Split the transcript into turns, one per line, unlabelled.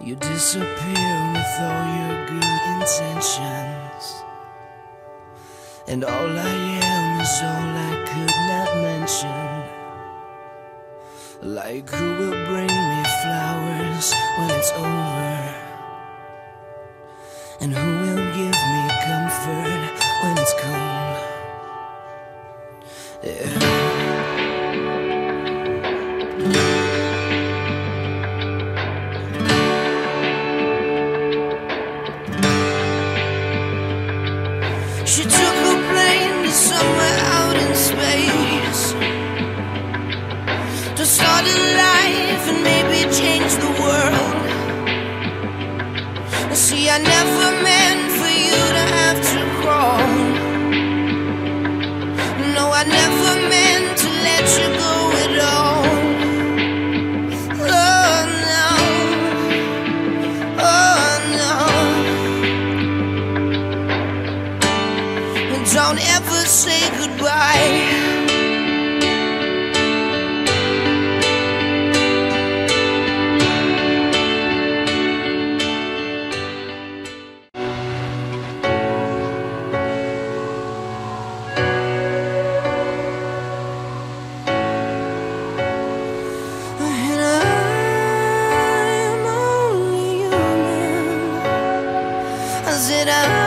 You disappear with all your good intentions. And all I am is all I could not mention. Like who will bring me flowers when it's over? And who will give somewhere out in space. To start a life and maybe change the world. See, I never meant for you to have to crawl. No, I never meant Don't ever say goodbye. And I'm only human. I said I